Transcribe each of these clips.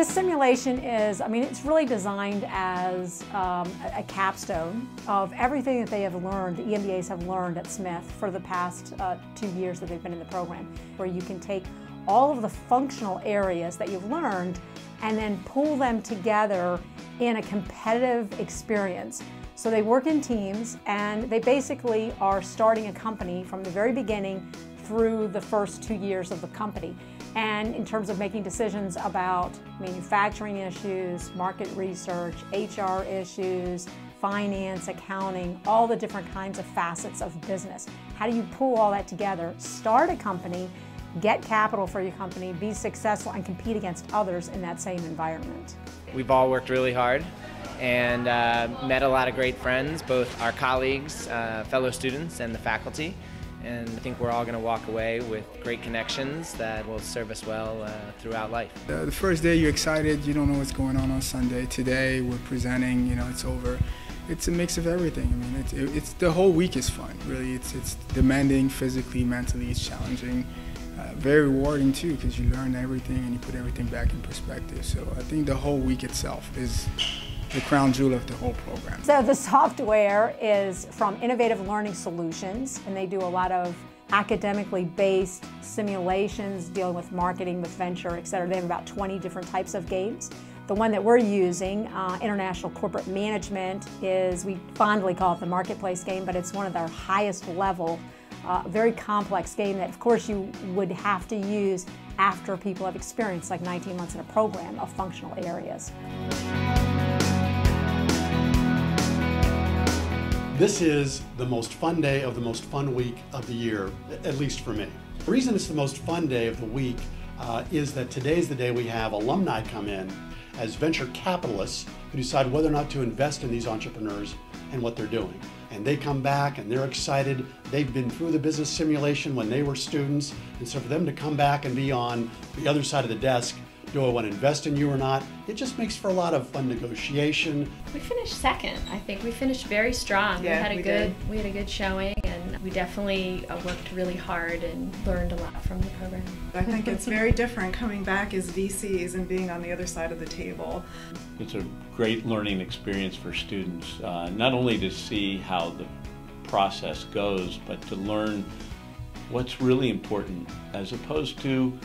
this simulation is, I mean, it's really designed as um, a capstone of everything that they have learned, the EMBAs have learned at Smith for the past uh, two years that they've been in the program, where you can take all of the functional areas that you've learned and then pull them together in a competitive experience. So they work in teams and they basically are starting a company from the very beginning through the first two years of the company. And in terms of making decisions about manufacturing issues, market research, HR issues, finance, accounting, all the different kinds of facets of business. How do you pull all that together, start a company, get capital for your company, be successful, and compete against others in that same environment? We've all worked really hard and uh, met a lot of great friends, both our colleagues, uh, fellow students, and the faculty and I think we're all going to walk away with great connections that will serve us well uh, throughout life. The first day you're excited, you don't know what's going on on Sunday. Today we're presenting, you know, it's over. It's a mix of everything. I mean, it's, it's the whole week is fun. Really, it's it's demanding physically, mentally. It's challenging, uh, very rewarding too because you learn everything and you put everything back in perspective. So I think the whole week itself is the crown jewel of the whole program. So the software is from Innovative Learning Solutions, and they do a lot of academically based simulations dealing with marketing, with venture, et cetera. They have about 20 different types of games. The one that we're using, uh, International Corporate Management, is, we fondly call it the marketplace game, but it's one of their highest level, uh, very complex game that of course you would have to use after people have experienced like 19 months in a program of functional areas. This is the most fun day of the most fun week of the year, at least for me. The reason it's the most fun day of the week uh, is that today's the day we have alumni come in as venture capitalists who decide whether or not to invest in these entrepreneurs and what they're doing. And they come back and they're excited. They've been through the business simulation when they were students. And so for them to come back and be on the other side of the desk do I want to invest in you or not? It just makes for a lot of fun negotiation. We finished second. I think we finished very strong. Yeah, we had a we good did. we had a good showing and we definitely uh, worked really hard and learned a lot from the program. I think it's very different coming back as VCs and being on the other side of the table. It's a great learning experience for students, uh, not only to see how the process goes, but to learn what's really important as opposed to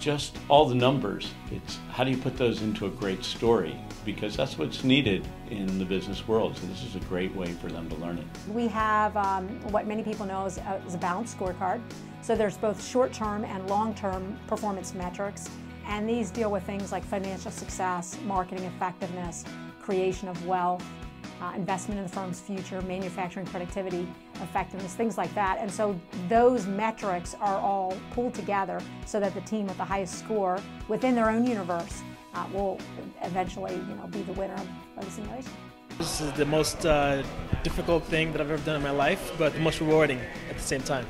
just all the numbers. It's how do you put those into a great story? Because that's what's needed in the business world. So this is a great way for them to learn it. We have um, what many people know as, uh, as a balanced scorecard. So there's both short-term and long-term performance metrics. And these deal with things like financial success, marketing effectiveness, creation of wealth, uh, investment in the firm's future, manufacturing productivity, effectiveness, things like that. And so those metrics are all pulled together so that the team with the highest score within their own universe uh, will eventually you know, be the winner of, the simulation. This is the most uh, difficult thing that I've ever done in my life, but the most rewarding at the same time.